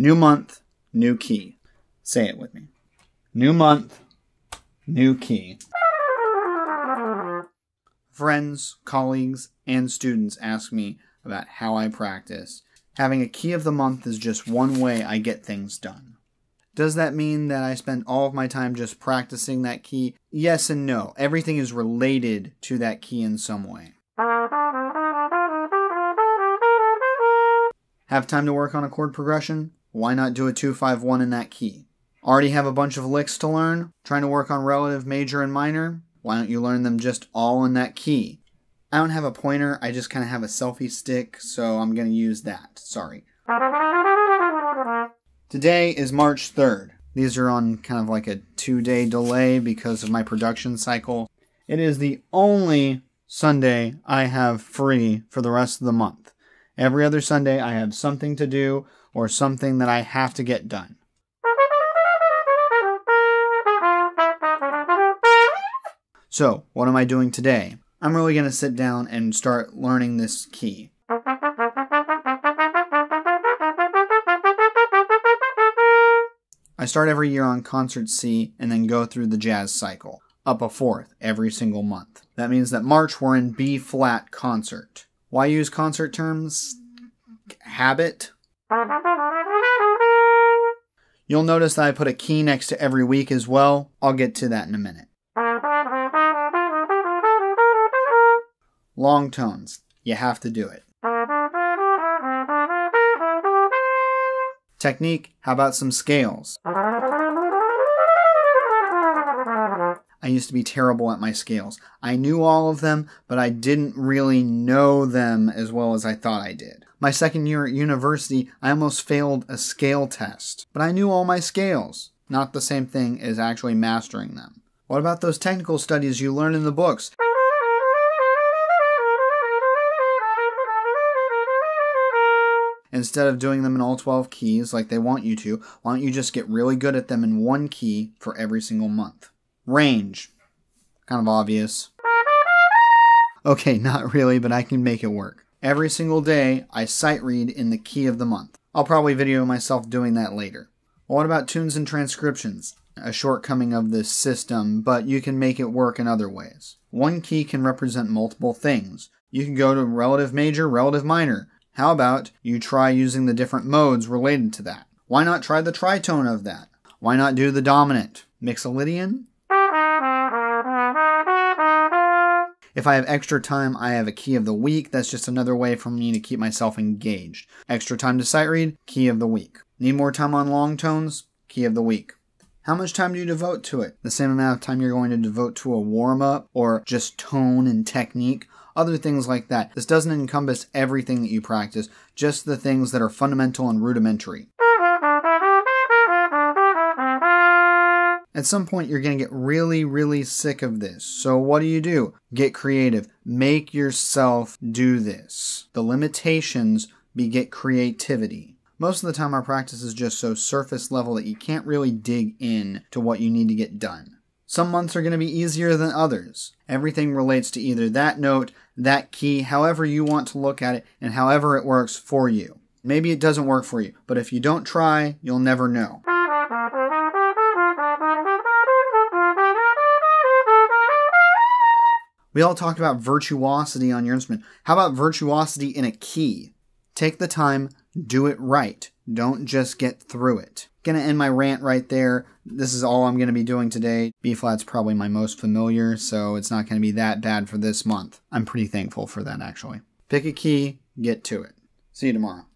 New month, new key. Say it with me. New month, new key. Friends, colleagues, and students ask me about how I practice. Having a key of the month is just one way I get things done. Does that mean that I spend all of my time just practicing that key? Yes and no. Everything is related to that key in some way. Have time to work on a chord progression? Why not do a 251 in that key? Already have a bunch of licks to learn? Trying to work on relative major and minor? Why don't you learn them just all in that key? I don't have a pointer, I just kind of have a selfie stick, so I'm going to use that. Sorry. Today is March 3rd. These are on kind of like a two day delay because of my production cycle. It is the only Sunday I have free for the rest of the month. Every other Sunday, I have something to do or something that I have to get done. So, what am I doing today? I'm really going to sit down and start learning this key. I start every year on concert C and then go through the jazz cycle, up a fourth every single month. That means that March we're in B flat concert. Why use concert terms? Habit? You'll notice that I put a key next to every week as well. I'll get to that in a minute. Long tones. You have to do it. Technique. How about some scales? I used to be terrible at my scales. I knew all of them, but I didn't really know them as well as I thought I did. My second year at university, I almost failed a scale test, but I knew all my scales. Not the same thing as actually mastering them. What about those technical studies you learn in the books? Instead of doing them in all 12 keys like they want you to, why don't you just get really good at them in one key for every single month? Range. Kind of obvious. Okay, not really, but I can make it work. Every single day, I sight read in the key of the month. I'll probably video myself doing that later. What about tunes and transcriptions? A shortcoming of this system, but you can make it work in other ways. One key can represent multiple things. You can go to relative major, relative minor. How about you try using the different modes related to that? Why not try the tritone of that? Why not do the dominant? Mixolydian? If I have extra time, I have a key of the week. That's just another way for me to keep myself engaged. Extra time to sight read, key of the week. Need more time on long tones, key of the week. How much time do you devote to it? The same amount of time you're going to devote to a warm up or just tone and technique, other things like that. This doesn't encompass everything that you practice, just the things that are fundamental and rudimentary. At some point, you're going to get really, really sick of this. So, what do you do? Get creative. Make yourself do this. The limitations beget creativity. Most of the time, our practice is just so surface level that you can't really dig in to what you need to get done. Some months are going to be easier than others. Everything relates to either that note, that key, however you want to look at it, and however it works for you. Maybe it doesn't work for you, but if you don't try, you'll never know. We all talked about virtuosity on your instrument. How about virtuosity in a key? Take the time, do it right. Don't just get through it. Gonna end my rant right there. This is all I'm gonna be doing today. B flat's probably my most familiar, so it's not gonna be that bad for this month. I'm pretty thankful for that actually. Pick a key, get to it. See you tomorrow.